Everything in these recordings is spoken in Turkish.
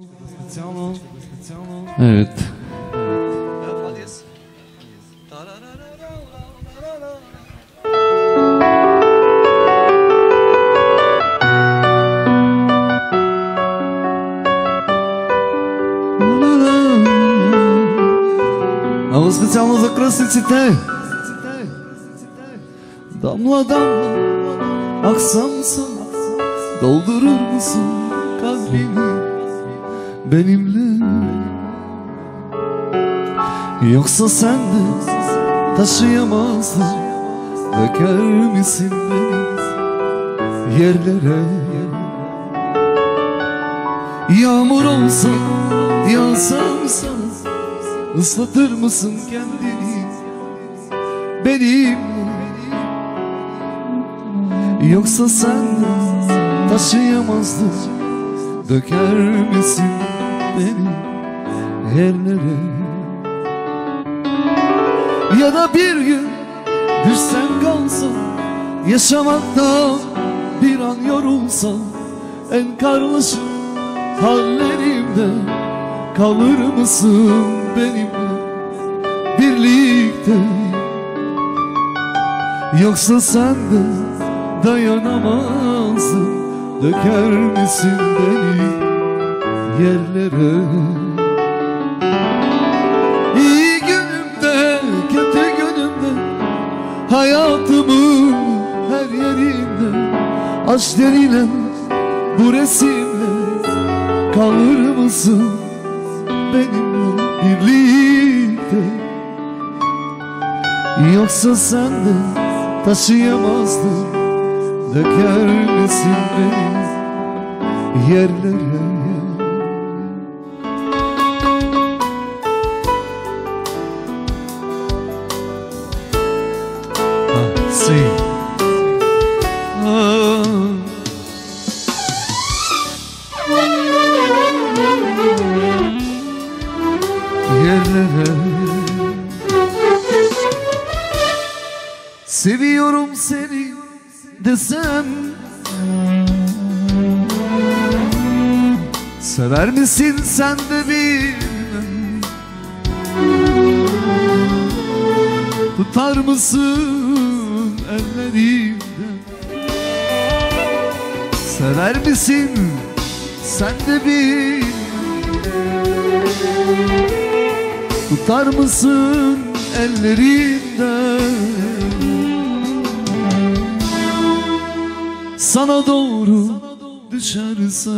Spécialement. Evet. Много специално за кръстниците. Дамла, дамла, ах сам съм, дълдорър съм, как би ми. Benimle. Yoksa sen de taşıyamazdın. Döker misin beni yerlere? Yağmur olsa yağsam sana Islatır mısın kendini? Benimle. Yoksa sen de taşıyamazdın. Döker misin beni yerlere Ya da bir gün düşsen kalsan Yaşamaktan bir an yorulsan En karmaşık hallerimde Kalır mısın benimle birlikte? Yoksa sen de dayanamazdın Döker misin beni yerlere. İyi günümde kötü günümde Hayatımın her yerinde Aşk denilen bu resimle Kalır mısın benimle birlikte? Yoksa sen de taşıyamazdın Döker misin beni yerlere Sever misin sen de bilmem. Tutar mısın ellerimden? Sever misin sen de bil Tutar mısın ellerimden Sana doğru düşersem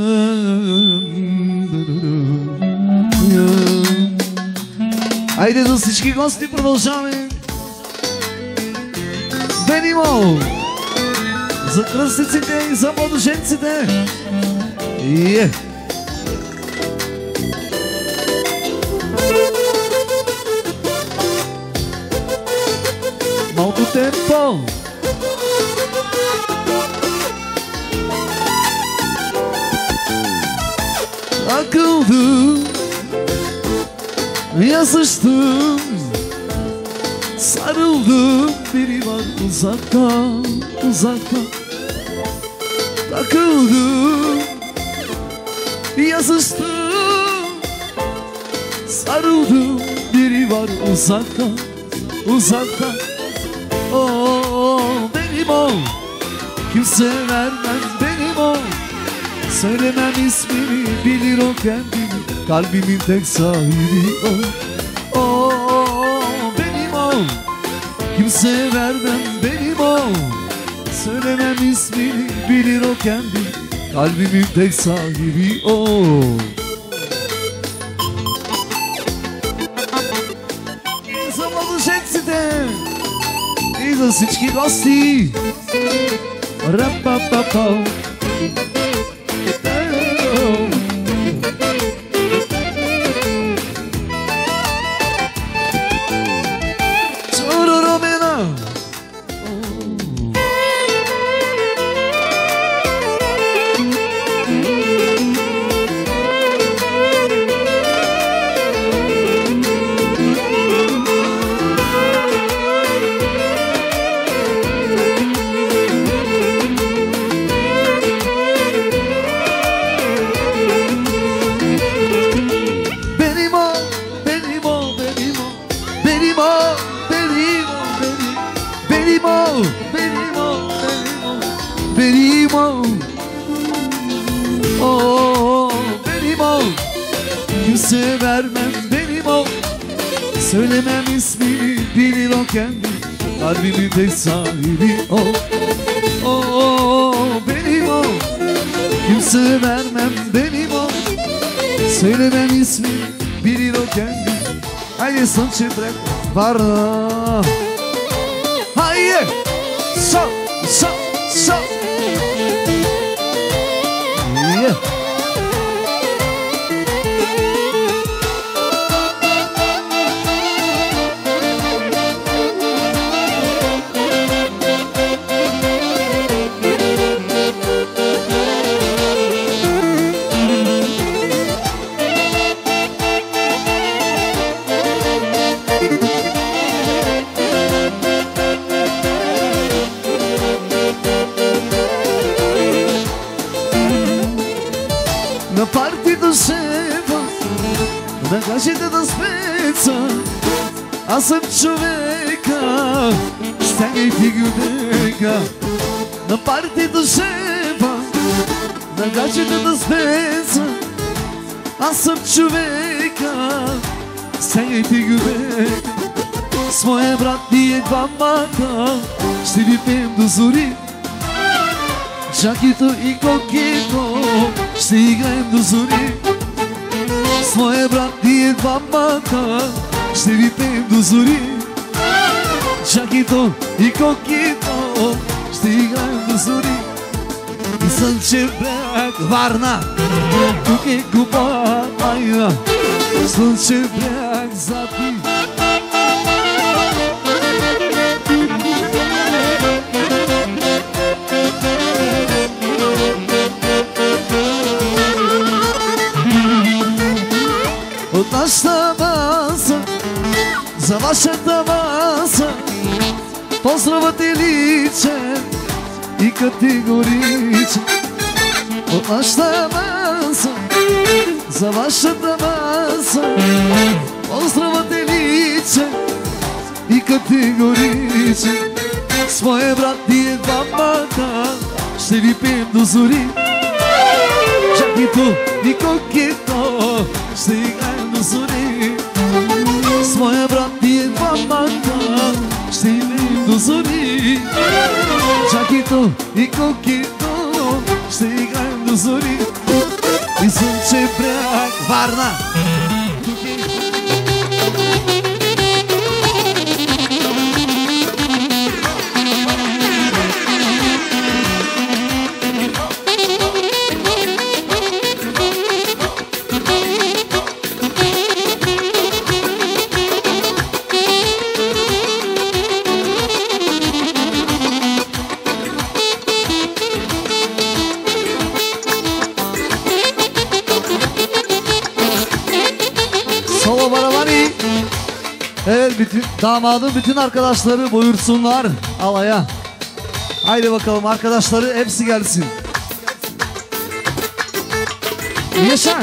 Айде за всички гости продължаваме. Бенимо За кръстниците и за младоженците. Е! Малко темпо Akıldım Yazıştım. Sarıldım. Biri var uzakta Uzakta Takıldım. Yazıştım. Sarıldım. Biri var uzakta Uzakta Oh benim o Kimse Söylemem ismini bilir o kendini Kalbimin tek sahibi o. O benim o. Kimseye vermem benim o. Söylemem ismini bilir o kendini Kalbimin tek sahibi o. Dieses Hitchki Rosti Rapapapau varra Haje, so, sa. Музика на партито шепа, на гаджетата стеца. Аз съм човека, стягайте губека. С моя брат ние двамата ще ви пием до зори. Джакито и кокито ще играем до зори. С моя брат ние двамата ще ви пеем до зори. Джакито и кокито зори И слънчев бряг Варна. Тук е купа Айна Слънчев бряг Зати От нашата маса За вашата маса Поздравът е личен И категоричен От нашата маса За вашата маса. Поздравът е личен И категоричен С моя брат ние двамата Ще ви пеем до зори. Чакито и кокито Ще играем до зори Чакито и кокито Ще играем до зори И слънче бряг Варна Evet bütün damadın bütün arkadaşları buyursunlar alaya. Haydi bakalım arkadaşları hepsi gelsin. Yaşa.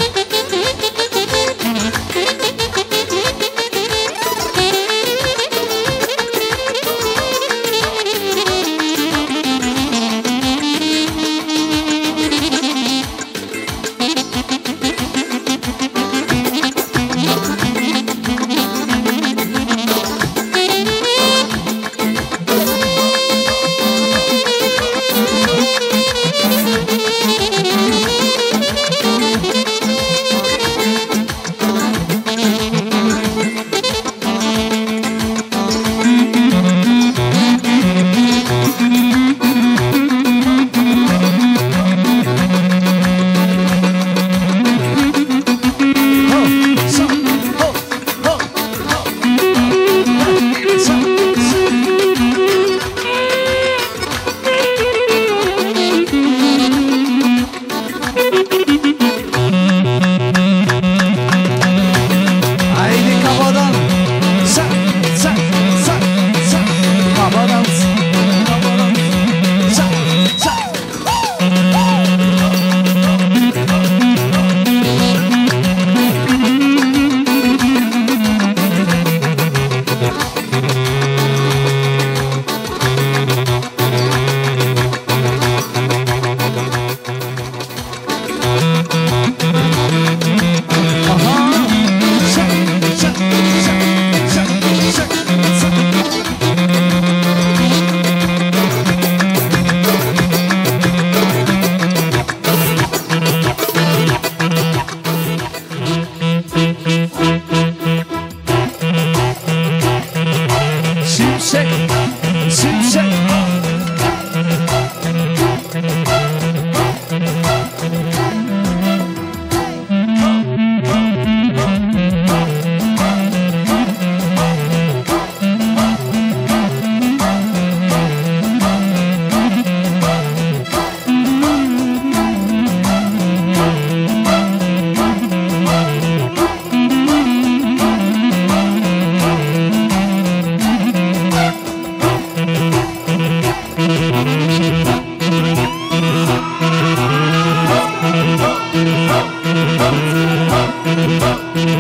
Whoa.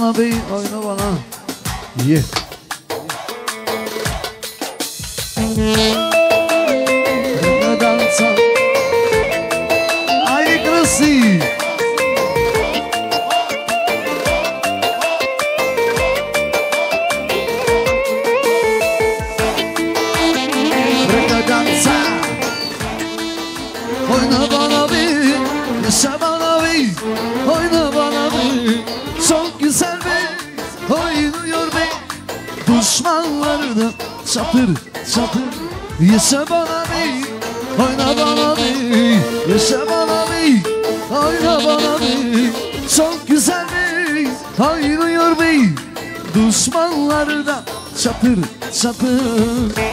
gonna be Yese bana bir, oyna bana bir. Yese bana bir, oyna bana bir. Çok güzel bir, oynuyor bir. Düşmanları da çapır çapır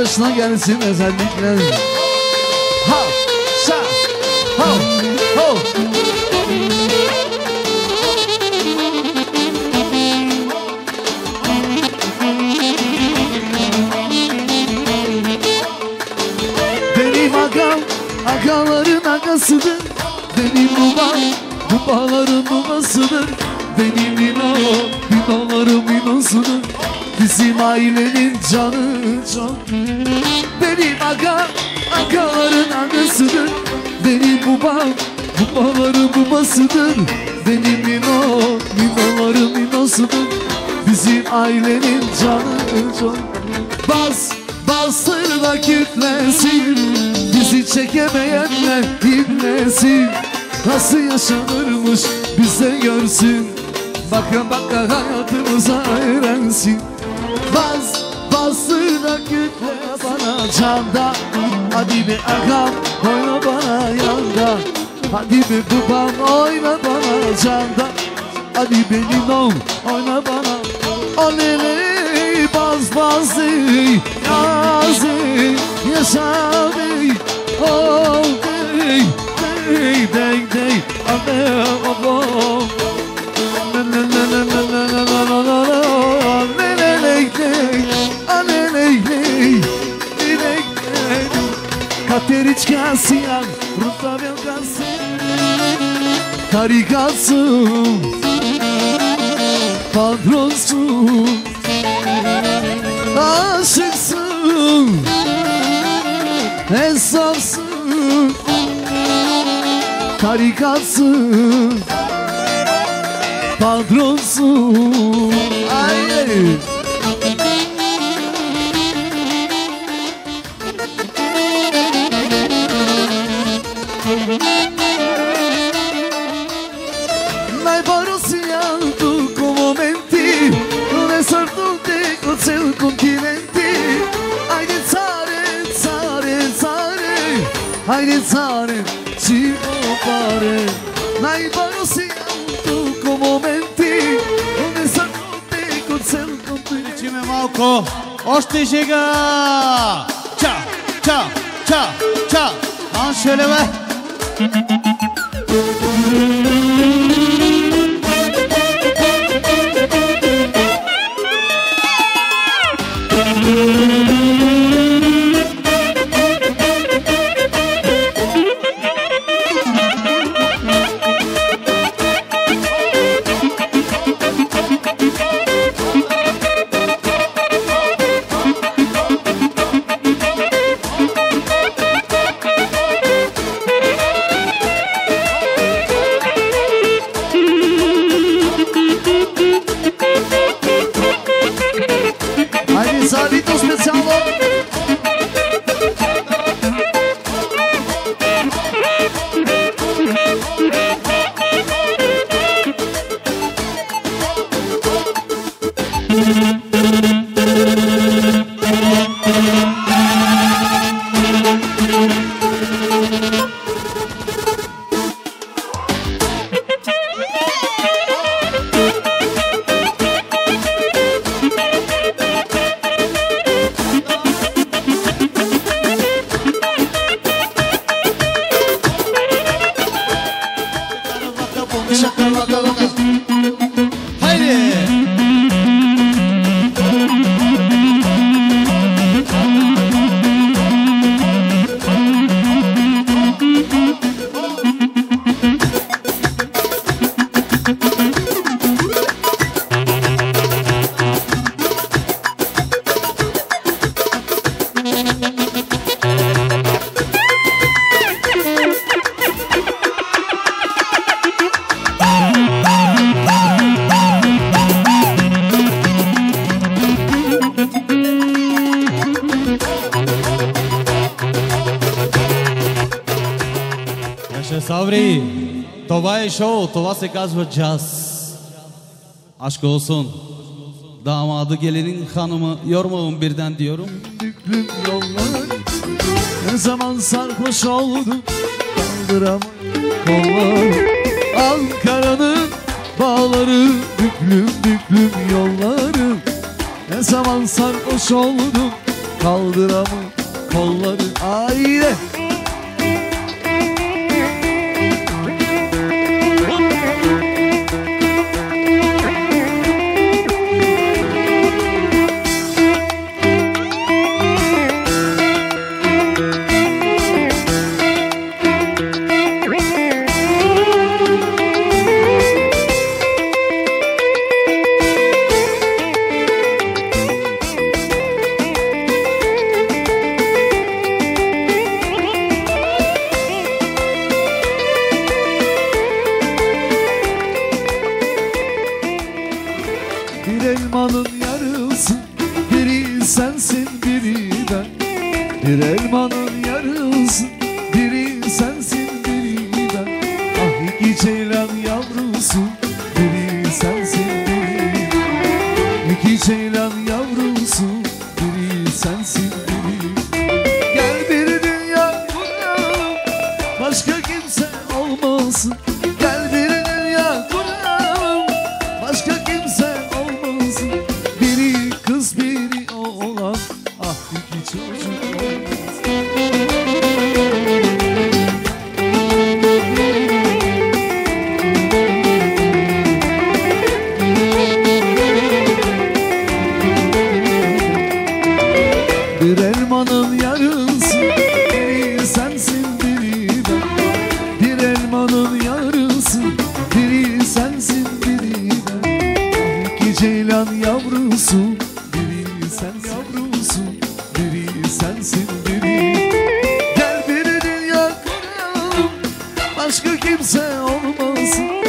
kardeşine gelsin özellikle. Ha şa ho ho Benim babam babaların babasıdır Benim nino ninoların ninosudur Bizim ailenin canı çok. Benim aga agaların agasıdır Benim babam babaların babasıdır Benim nino ninoların ninosudur Bizim ailenin canı çok. Bas bastır da kütlesin Bizi çekemeyenler dinlesin Nasıl yaşanırmış bize görsün. Bakın bakın hayatımıza öğrensin. Bas bastır da kütle bana canda Hadi be agam oyna bana yanda. Hadi be babam oyna bana canda Hadi benim ol oyna bana. Alele baz bazı yazı yaşadı Oh dey dey dey Kateriçkası yan Ruslar velkası Tarikası Patrosu Aşık harikasın. Patronsun Ay. Mai paro segnato Non è sordo te con il continente Hai di zare, zare, zare Hai di pare N-ai tu cu momenti Unde să nu te consel Mulțime, Malco! Още жега! Ча, ча, ча! Baba e Show, това се казва caz. Aşk olsun. Damadı gelinin hanımı yormayın birden diyorum. Düklüm yollar ne zaman sarhoş oldum kaldıramam kollarım. Ankara'nın bağları düklüm düklüm yolları ne zaman sarhoş oldum kaldıramam kolları aile. Zé Ormãozinho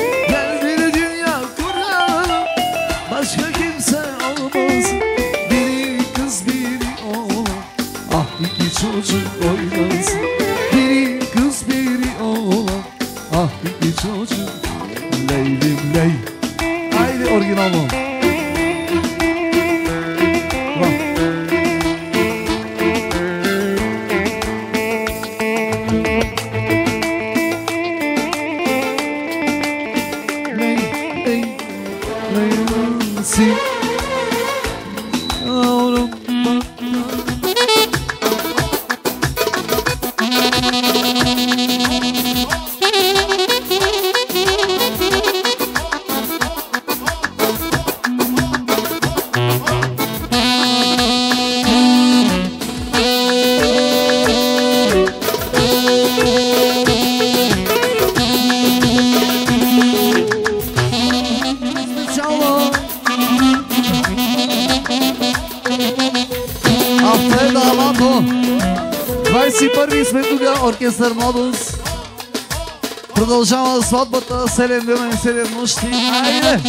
selam diyorum, selam Mustafa.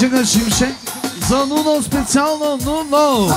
Джига Шимшек за Нуно специално Нуно.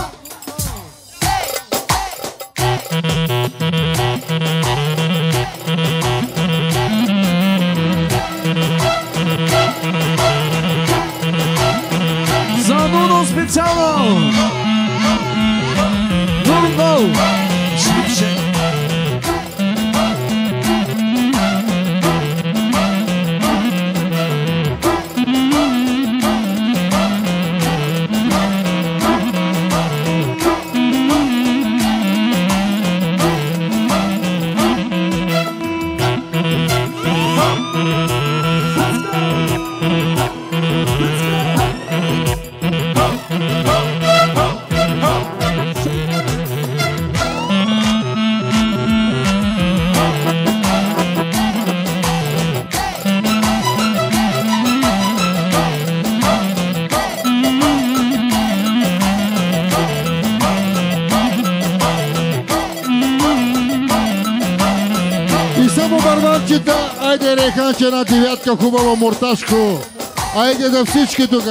Още една девятка хубаво мурташко. Айде за всички тук!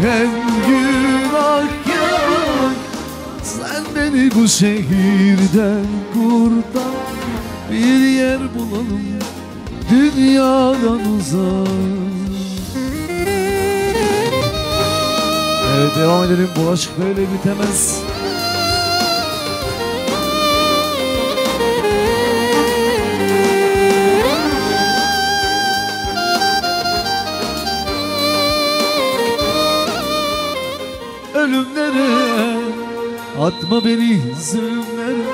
Sizin hem günahkar Sen beni bu şehirden kurtar. Bir yer bulalım dünyadan uzak. Evet devam edelim. Bu aşk böyle bitemez Atma beni zulümlere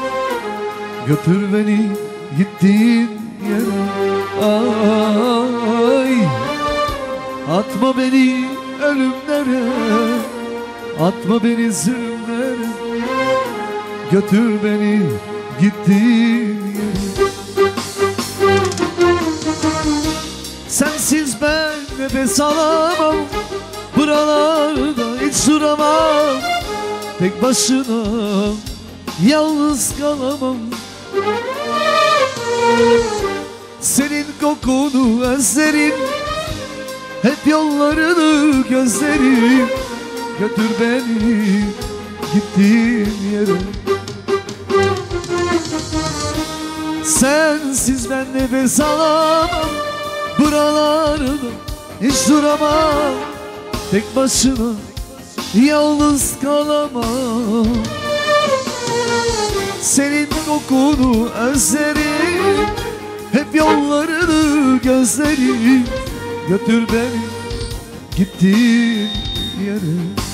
Götür beni gittiğin yere. Ay Atma beni ölümlere Atma beni zulümlere Götür beni gittiğin yere. Sensiz ben nefes alamam Buralarda hiç duramam Tek başına yalnız kalamam. Senin kokunu özlerim. Hep yollarını gözlerim. Götür beni gittiğin yere. Sensiz ben nefes alamam. Buralarda hiç duramam. Tek başına yalnız kalamam. Senin kokunu özlerim. Hep yollarını gözlerim. Götür beni gittiğin yere